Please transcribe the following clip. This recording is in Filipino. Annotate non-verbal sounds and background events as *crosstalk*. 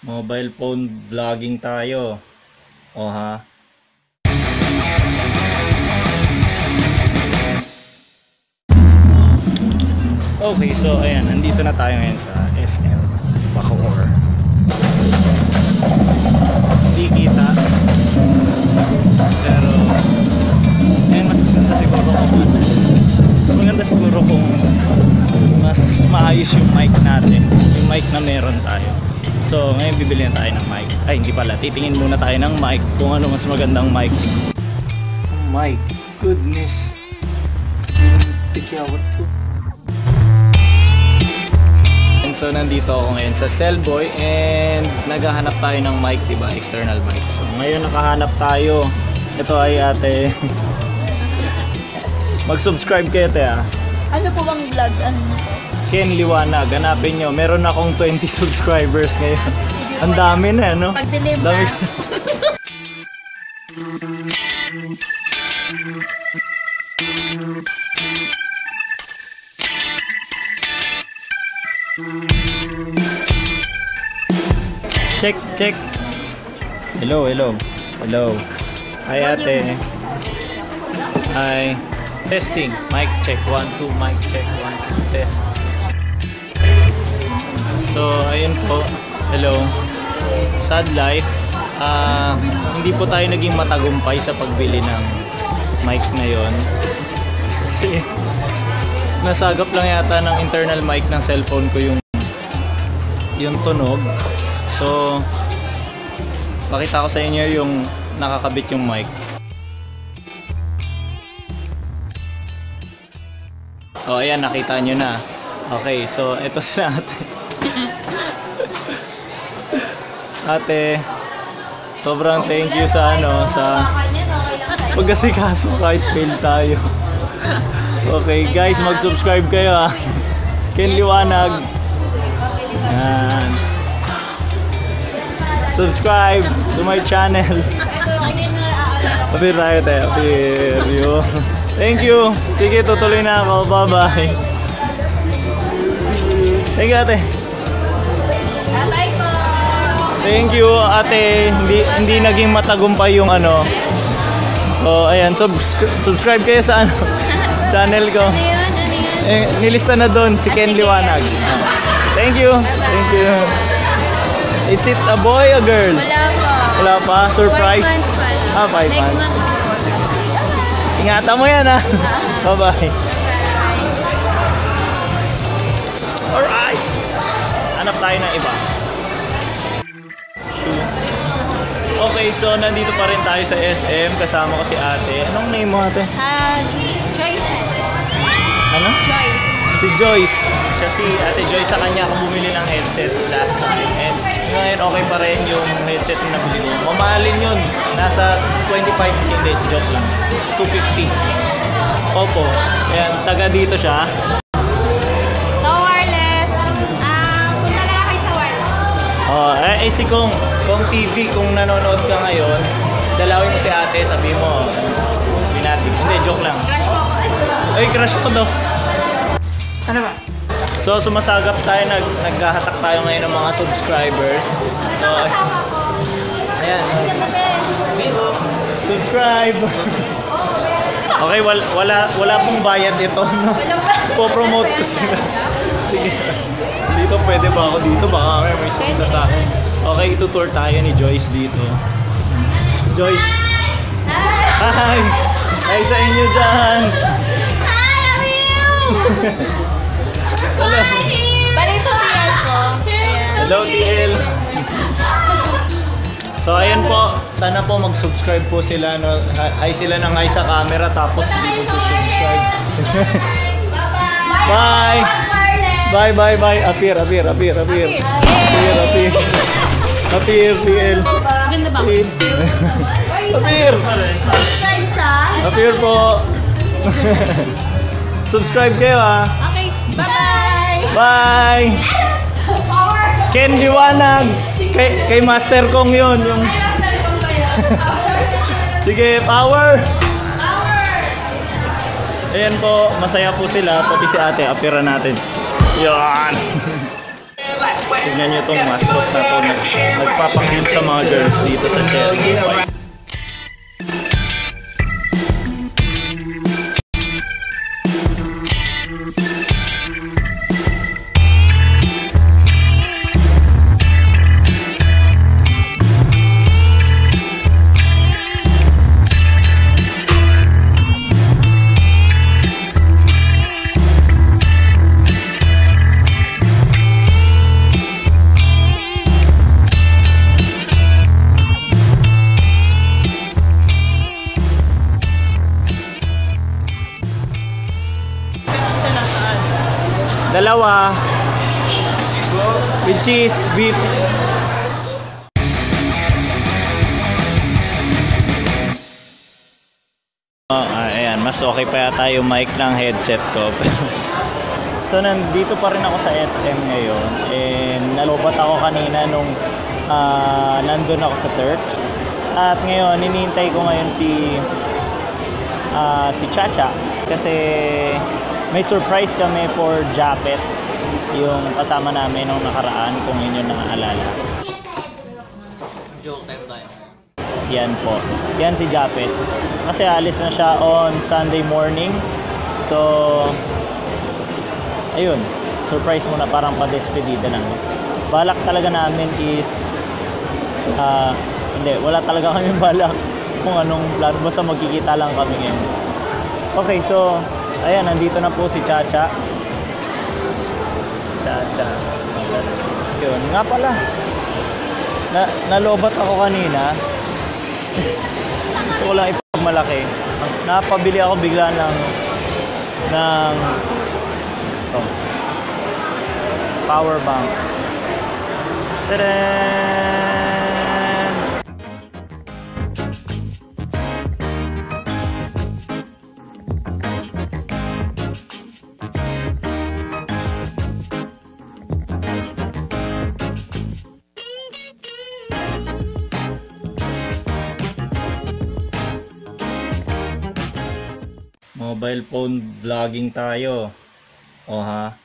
Mobile phone vlogging tayo. O ha? Okay, so ayan, nandito na tayo ngayon sa SM Bacoor. Hindi kita. Pero, ayan, mas maganda siguro kung mas maganda siguro kung mas maayos yung mic natin. Yung mic na meron tayo. So, ngayon bibili na tayo ng mic. Ay, hindi pala. Titingin muna tayo ng mic kung ano mas magandang mic. Oh my goodness. Tikyawat ko. And so nandito ako ngayon sa Cellboy and naghahanap tayo ng mic, 'di ba? External mic. So ngayon nakahanap tayo. Ito ay ate. *laughs* Mag-subscribe kayo te ah. Ano po bang vlog? Ano? Ken Liwanag, hanapin nyo. Meron akong 20 *laughs* subscribers ngayon. Ang dami na, no? Pag-deliver. Dami. check, check. Hello, hello. Hello. Hi, ate. Hi. Testing. Mic check. One, two. Mic check. One, two. Test. So, ayun po. Hello. Sad life. Ah, hindi po tayo naging matagumpay sa pagbili ng mic na yon. *laughs* Kasi nasagap lang yata ng internal mic ng cellphone ko yung yung tunog. So, pakita ko sa inyo yung nakakabit yung mic. Oh, ayan, nakita nyo na. Okay, so ito sila ate. Ate, sobrang thank you sa ano, sa pagkasikaso kahit fail tayo. *laughs* Okay, guys, mag-subscribe kayo ah. Ken Liwanag. Yan. Subscribe to my channel. *laughs* Apir tayo tayo. Apir. Yun. Thank you. Sige, tutuloy na ako. Bye-bye. Thank you, ate. Thank you, ate. Hindi, hindi naging matagumpay yung ano. So, ayan. Subscri- subscribe kayo sa ano, *laughs* channel ko. Eh, nilista na doon si Ken Liwanag. Thank you. Thank you. Is it a boy or girl? Wala po. Wala pa? Surprise? Pa. Ah, five months. month. Ingatan mo yan ah. *laughs* Bye-bye. Alright. Hanap tayo ng iba. Okay, so nandito pa rin tayo sa SM. Kasama ko si ate. Anong name mo ate? Ah, Joyce. Ano? Joyce. Si Joyce. Siya si Ate Joyce sa kanya ako bumili ng headset last time. And ngayon okay pa rin yung headset na nabili ko. Mamahalin yun. Nasa 25 hindi. Joke lang. 250. Opo. Ayan, taga dito siya. So, wireless. Ah, punta na lang kayo sa wireless. Oh, eh, eh si Kong, Kong TV, kung nanonood ka ngayon, dalawin mo si ate, sabi mo, binati. Hindi, joke lang. Crush mo ako. Ay, crush ko daw. Ano ba? So, sumasagap tayo, nag, naghahatak tayo ngayon ng mga subscribers. So, ayan. Subscribe! Okay, wala, wala, wala pong bayad ito. No? Po-promote ko sila. Sige. Dito pwede ba ako dito? Baka may may sunda sa akin. Okay, itutour tayo ni Joyce dito. Joyce! Hi! Hi sa inyo dyan! Hi, I'm you! Hello! Parito TL ko. Hello, TL! So ayan po, sana po mag-subscribe po sila no. Hi hi sila ng hi sa camera tapos hindi po subscribe. Bye. Bye bye bye. Appear, appear, appear, appear. Appear, appear. Appear, TL. Ganda ba? Appear. Subscribe sa... Appear po. Subscribe kayo ah. Okay, bye-bye! Bye. Ken Liwanag. Kay, kay Master Kong yun. Yung... Master kong ba yan? *laughs* Sige, power. Power! Ayan po, masaya po sila, pati si ate, apira natin. Yan! *laughs* Tignan nyo tong mascot na to. nagpapakute sa mga girls dito sa Cherry Point. Dalawa. With cheese, beef. Oh, ah, ayan, mas okay pa yata yung mic ng headset ko. *laughs* so, nandito pa rin ako sa SM ngayon. And nalobat ako kanina nung ah, nandun ako sa Turks. At ngayon, ninintay ko ngayon si ah, si Chacha kasi may surprise kami for Japet yung kasama namin nung nakaraan kung inyo naaalala. Joke time tayo. Yan po. Yan si Japet. Kasi alis na siya on Sunday morning. So, ayun. Surprise muna parang pa-despedida namin. Balak talaga namin is ah hindi, wala talaga kami balak kung anong plano. Basta magkikita lang kami ngayon. Okay, so, ayan, nandito na po si Chacha. Chacha. Yun, nga pala. Na, nalobat ako kanina. Gusto ko lang ipagmalaki. Napabili ako bigla ng ng oh, power bank. Tadaan! Mobile phone vlogging tayo. O ha?